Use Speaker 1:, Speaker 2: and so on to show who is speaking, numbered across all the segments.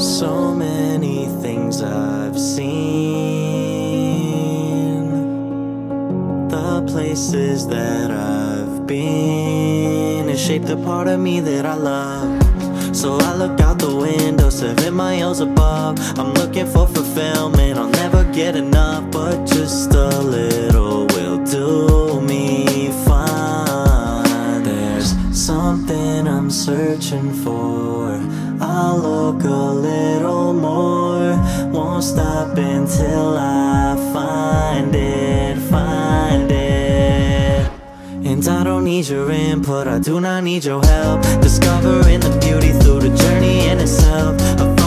Speaker 1: So many things I've seen, the places that I've been, it shaped a part of me that I love. So I look out the window, seven miles above. I'm looking for fulfillment, I'll never get enough, but just a little searching for. I'll look a little more, won't stop until I find it, find it. And I don't need your input, I do not need your help Discovering the beauty through the journey in itself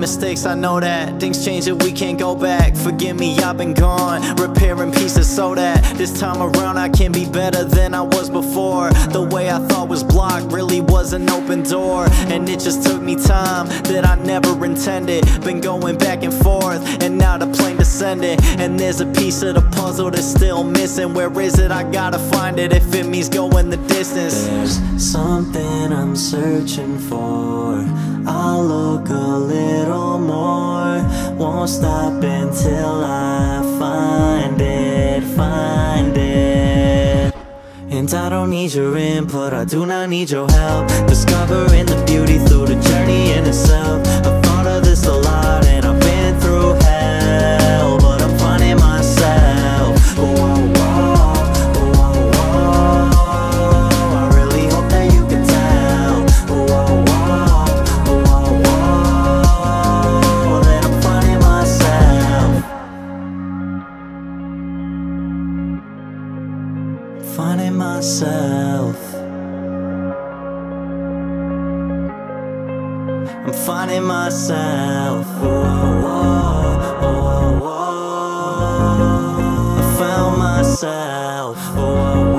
Speaker 2: mistakes, I know that. Things change and we can't go back. Forgive me, I've been gone. Repairing pieces so that This time around I can be better than I was before. The way I thought was blocked really was an open door. And it just took me time that I never intended. Been going back and forth And now the plane descended And there's a piece of the puzzle that's still missing. Where is it? I gotta find it If it means going the distance.
Speaker 1: There's something I'm searching for. I'll look a little more. Won't stop until I find it, find it. And I don't need your input, I do not need your help. Discovering the beauty through Finding myself. I'm finding myself. Whoa, whoa, whoa, whoa. I found myself. Whoa,